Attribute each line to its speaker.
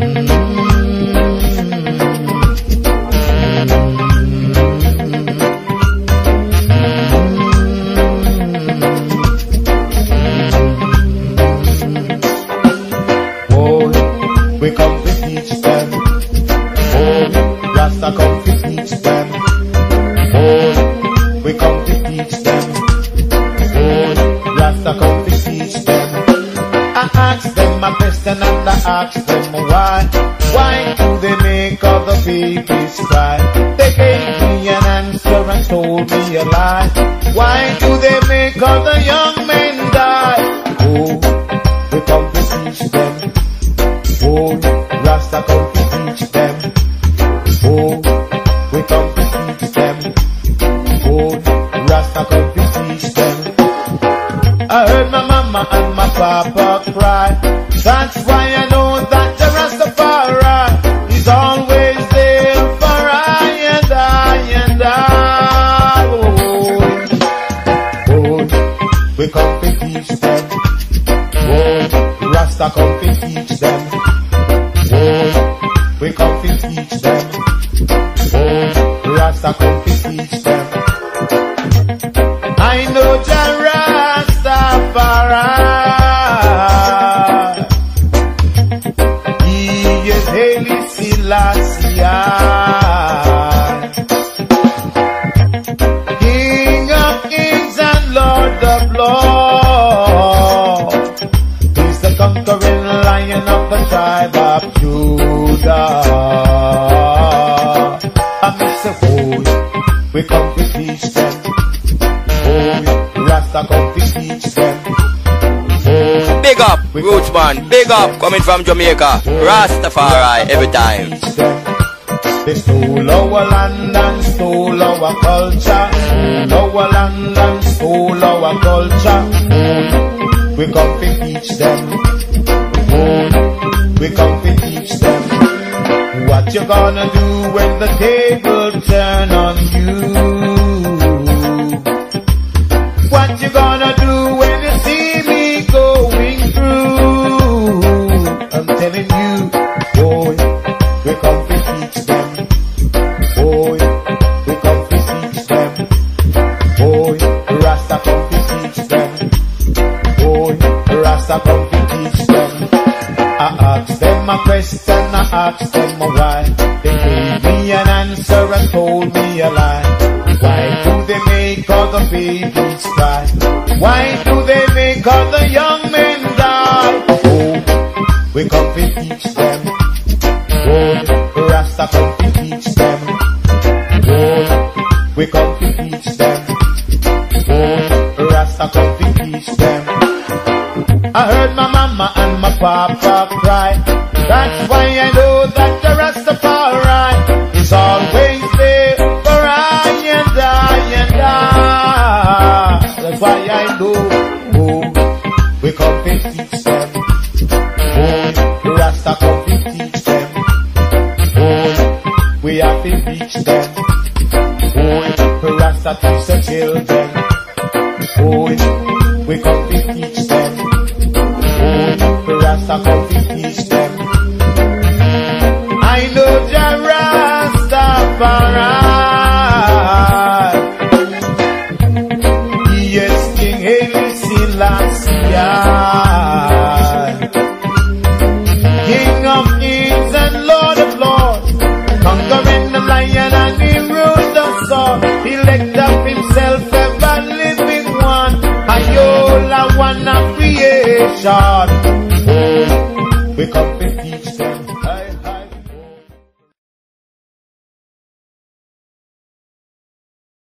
Speaker 1: Oh, we come to teach them. Oh, Rasta come to ask them a question and I ask them why. Why do they make other babies cry? They gave me an answer and told me a lie. Why do they make other young men die? Oh, teach them. Oh, Rasta heard my mama and my papa cry. That's why I know that the Rastafari is always there for I and I and I. Oh, oh, oh. we come to teach them. Oh, Rasta come to teach them. Oh, we come to teach them. Oh, Rasta come to teach them. Of Judah. I miss a boy, we come to teach them. Oh, Rasta come to teach them. Oh,
Speaker 2: Big up, Roots man, big up, coming from Jamaica. Rastafari every time.
Speaker 1: They stole our land and stole our culture. Stole our land and stole our culture. We come to teach them. We come to teach them. What you gonna do when the table turn on you? What you gonna do I asked them a question, I asked them a why. They gave me an answer and told me a lie. Why do they make other babies cry? Why do they make other young men die? Oh, we come to teach them. Oh, Rasta come to teach them. Oh, we come to teach them. Oh, Rasta come papa cry. That's why I know that the Rastafari is always there for I and I and I. That's why I know. Oh, we come to teach them. Oh, Rasta come to teach them. Oh, we have to reach them. Oh, Rasta teach the children. Oh, we come Oh, Rasta come Ayola